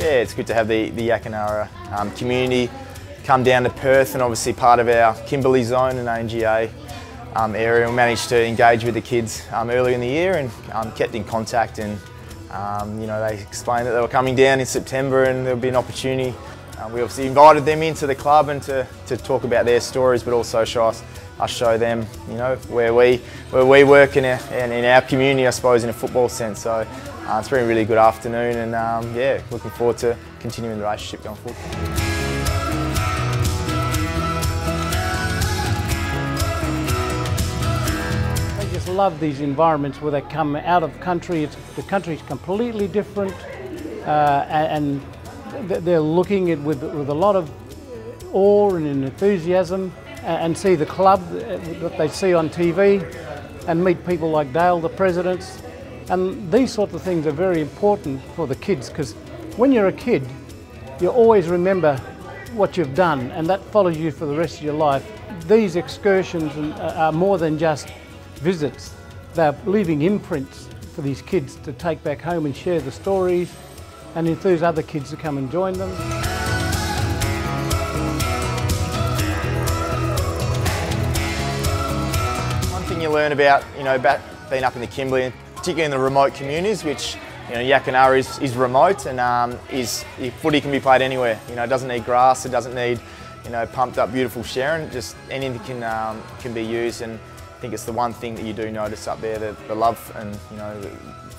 it's good to have the, the Yakanarra um, community come down to Perth and obviously part of our Kimberley zone and ANGA um, area. We managed to engage with the kids um, early in the year and um, kept in contact and um, you know they explained that they were coming down in September and there would be an opportunity. Uh, we obviously invited them into the club and to, to talk about their stories but also show us, us show them you know where we where we work in our, in, in our community I suppose in a football sense. So uh, it's been a really good afternoon and um, yeah looking forward to continuing the relationship going forward. Love these environments where they come out of country. It's, the country's completely different, uh, and they're looking at with with a lot of awe and enthusiasm, and see the club that they see on TV, and meet people like Dale, the presidents, and these sorts of things are very important for the kids because when you're a kid, you always remember what you've done, and that follows you for the rest of your life. These excursions uh, are more than just visits. They're leaving imprints for these kids to take back home and share the stories and enthuse other kids to come and join them. One thing you learn about, you know, about being up in the Kimberley, particularly in the remote communities, which you know, Yakanarra is, is remote and um, is footy can be played anywhere. You know, it doesn't need grass, it doesn't need, you know, pumped up beautiful Sherrin. Just anything can um, can be used and I think it's the one thing that you do notice up there, the, the love and you know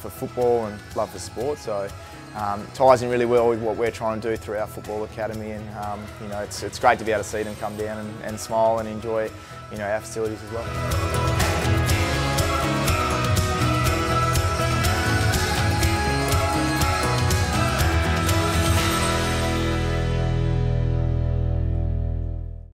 for football and love for sport. So um, ties in really well with what we're trying to do through our football academy, and um, you know it's it's great to be able to see them come down and, and smile and enjoy you know our facilities as well.